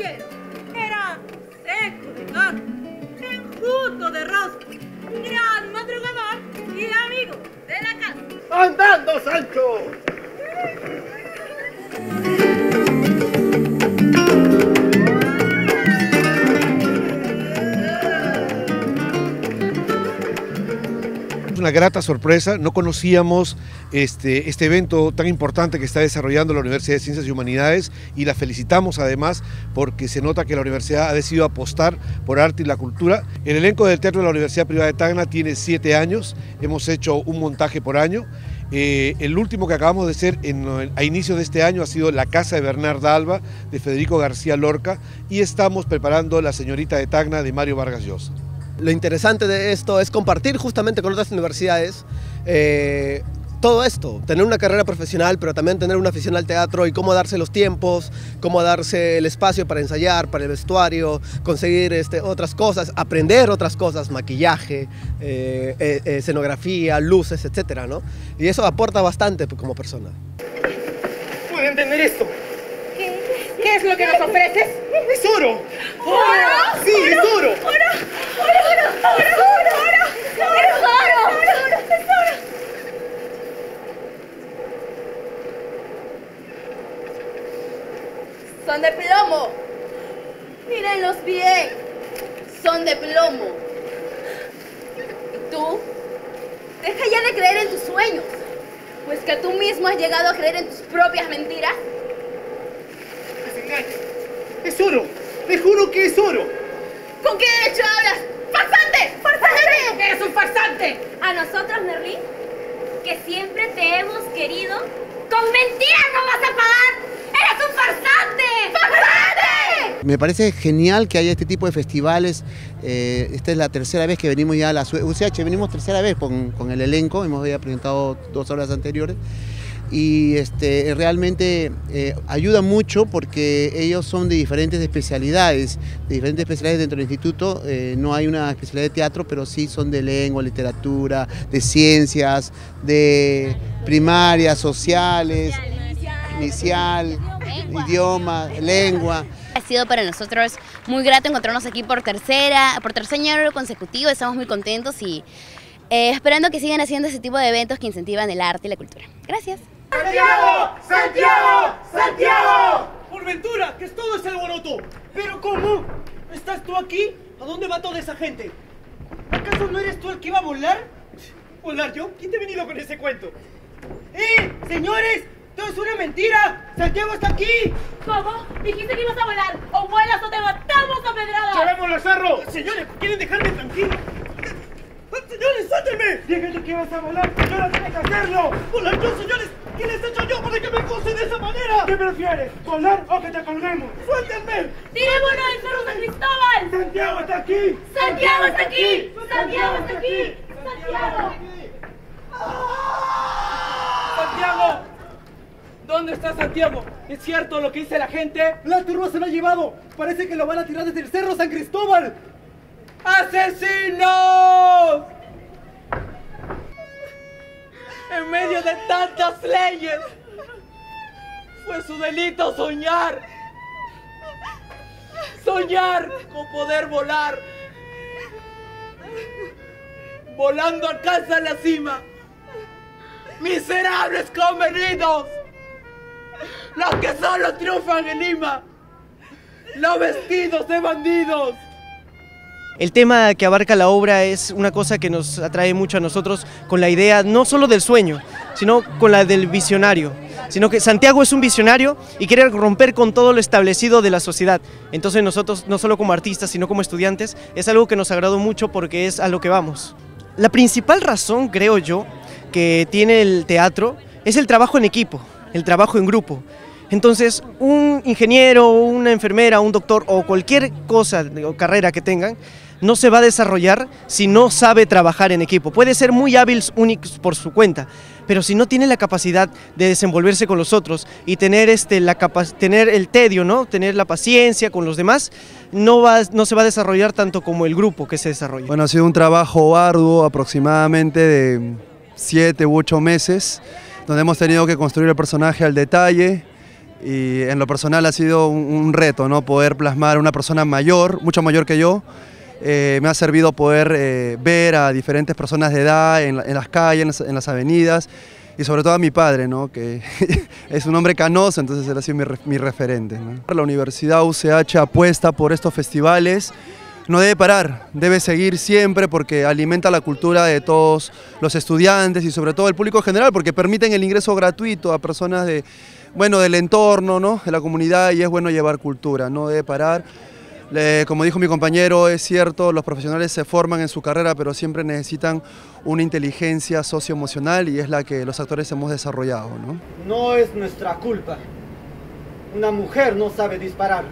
era seco de carne, enjuto de rostro, gran madrugador y amigo de la casa. ¡Andando, Sancho! Una grata sorpresa, no conocíamos este, este evento tan importante que está desarrollando la Universidad de Ciencias y Humanidades y la felicitamos además porque se nota que la universidad ha decidido apostar por arte y la cultura. El elenco del Teatro de la Universidad Privada de Tacna tiene siete años, hemos hecho un montaje por año. Eh, el último que acabamos de hacer a inicio de este año ha sido La Casa de Bernarda Alba, de Federico García Lorca, y estamos preparando La Señorita de Tacna, de Mario Vargas Llosa. Lo interesante de esto es compartir justamente con otras universidades eh, todo esto, tener una carrera profesional, pero también tener una afición al teatro y cómo darse los tiempos, cómo darse el espacio para ensayar, para el vestuario, conseguir este, otras cosas, aprender otras cosas, maquillaje, eh, eh, escenografía, luces, etc. ¿no? Y eso aporta bastante como persona. ¿Puede entender esto? ¿Qué es lo que nos ofreces? ¡Es oro! ¿Oro? ¡Sí, es oro! ¡Oro! ¡Oro! ¡Oro! ¡Oro! ¡Oro! ¡Es oro! ¡Es oro! Son de plomo. Mírenlos bien. Son de plomo. ¿Y tú? Deja ya de creer en tus sueños. Pues que tú mismo has llegado a creer en tus propias mentiras. ¡Es oro! ¡Te juro que es oro! ¿Con qué derecho hablas? ¡Farsante! ¡Farsante! ¡Eres un farsante! A nosotros, Merlín, que siempre te hemos querido, con mentiras no vas a pagar. ¡Eres un farsante! ¡Farsante! Me parece genial que haya este tipo de festivales. Eh, esta es la tercera vez que venimos ya a la UCH, venimos tercera vez con, con el elenco, hemos ya presentado dos horas anteriores y este, realmente eh, ayuda mucho porque ellos son de diferentes especialidades, de diferentes especialidades dentro del instituto. Eh, no hay una especialidad de teatro, pero sí son de lengua, literatura, de ciencias, de primarias, sociales, inicial, idioma, lengua. Ha sido para nosotros muy grato encontrarnos aquí por tercera, por tercer año consecutivo, estamos muy contentos y eh, esperando que sigan haciendo ese tipo de eventos que incentivan el arte y la cultura. Gracias. ¡Santiago! ¡Santiago! ¡Santiago! Por ventura, que es todo ese alboroto. ¿Pero cómo? ¿Estás tú aquí? ¿A dónde va toda esa gente? ¿Acaso no eres tú el que iba a volar? ¿Volar yo? ¿Quién te ha venido con ese cuento? ¡Eh! ¡Señores! ¡Todo es una mentira! ¡Santiago está aquí! ¿Cómo? Dijiste que ibas a volar. O vuelas o te matamos a pedrada. ¡Llevemos los cerros! Señores, ¿quieren dejarme tranquilo? ¡Señores, suéltenme! Díganle que vas a volar, señora, tiene que hacerlo. ¡Volar yo, señores! ¿Qué les he hecho yo para que me acusen de esa manera? ¿Qué prefieres? ¿Volar o que te colguemos? ¡Suéltenme! ¡Tirémonos del Cerro San Cristóbal! ¡Santiago está aquí! ¡Santiago está aquí! ¡Santiago está aquí! ¡Santiago! ¡Santiago! ¿Dónde está Santiago? ¿Es cierto lo que dice la gente? La turba se lo ha llevado. Parece que lo van a tirar desde el Cerro San Cristóbal. ¡Asesinos! En medio de tantas leyes, fue su delito soñar. Soñar con poder volar. Volando alcanza la cima. Miserables convenidos. Los que solo triunfan en Lima. Los vestidos de bandidos. El tema que abarca la obra es una cosa que nos atrae mucho a nosotros con la idea no solo del sueño, sino con la del visionario, sino que Santiago es un visionario y quiere romper con todo lo establecido de la sociedad. Entonces nosotros, no solo como artistas, sino como estudiantes, es algo que nos agradó mucho porque es a lo que vamos. La principal razón, creo yo, que tiene el teatro es el trabajo en equipo, el trabajo en grupo. Entonces, un ingeniero, una enfermera, un doctor o cualquier cosa o carrera que tengan, no se va a desarrollar si no sabe trabajar en equipo. Puede ser muy hábil únicos por su cuenta, pero si no tiene la capacidad de desenvolverse con los otros y tener, este, la tener el tedio, ¿no? tener la paciencia con los demás, no, va, no se va a desarrollar tanto como el grupo que se desarrolla. Bueno, ha sido un trabajo arduo, aproximadamente de siete u ocho meses, donde hemos tenido que construir el personaje al detalle, y en lo personal ha sido un, reto, ¿no? Poder plasmar a una persona mayor, mucho mayor que yo, eh, me ha servido poder eh, ver a diferentes personas de edad en, las calles, en las, avenidas, y sobre todo a mi padre, ¿no? que es un hombre canoso, entonces él ha sido mi, mi referente. ¿no? La Universidad UCH apuesta por estos festivales, no debe parar, debe seguir siempre porque alimenta la cultura de todos los estudiantes y sobre todo el público general, porque permiten el ingreso gratuito a personas de, bueno, del entorno, ¿no? de la comunidad y es bueno llevar cultura, no debe parar como dijo mi compañero, es cierto, los profesionales se forman en su carrera, pero siempre necesitan una inteligencia socioemocional y es la que los actores hemos desarrollado. ¿no? no es nuestra culpa. Una mujer no sabe disparar.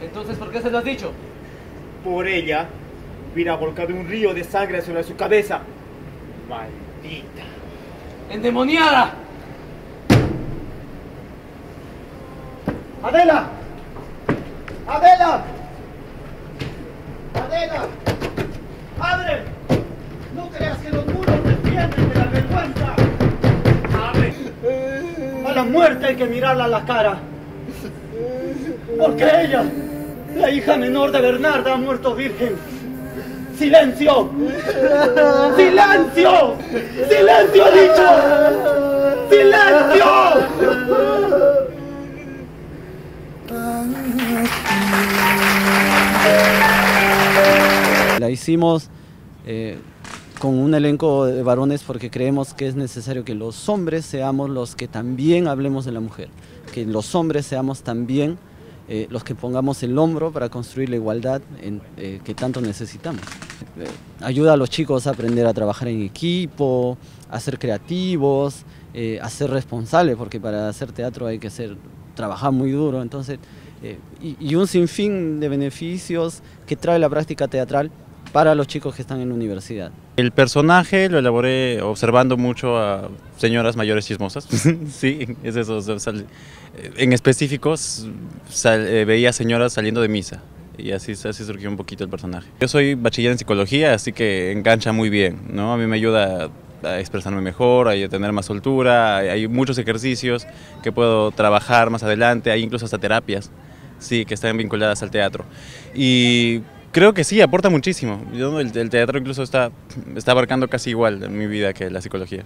Entonces, ¿por qué se lo has dicho? Por ella hubiera volcado un río de sangre sobre su cabeza. Maldita. ¡Endemoniada! ¡Adela! ¡Adela! ¡Adela! ¡Abre! No creas que los muros defienden de la vergüenza. ¡Abre! A la muerte hay que mirarla a la cara. Porque ella, la hija menor de Bernarda, ha muerto virgen. ¡Silencio! ¡Silencio! ¡Silencio, dicho! ¡Silencio! La hicimos eh, con un elenco de varones porque creemos que es necesario que los hombres seamos los que también hablemos de la mujer, que los hombres seamos también eh, los que pongamos el hombro para construir la igualdad eh, que tanto necesitamos. ayuda a los chicos a aprender a trabajar en equipo, a ser creativos, a ser responsables, porque para hacer teatro hay que ser, trabajar muy duro, entonces, y un sinfín de beneficios que trae la práctica teatral para los chicos que están en la universidad. El personaje lo elaboré observando mucho a señoras mayores chismosas, sí, es eso, en específico eh, veía señoras saliendo de misa y así, así surgió un poquito el personaje. Yo soy bachiller en psicología, así que engancha muy bien, ¿no? A mí me ayuda a expresarme mejor, a tener más soltura, hay muchos ejercicios que puedo trabajar más adelante, hay incluso hasta terapias, sí, que están vinculadas al teatro. Y Creo que sí, aporta muchísimo. el, teatro incluso está, está abarcando casi igual en mi vida que la psicología.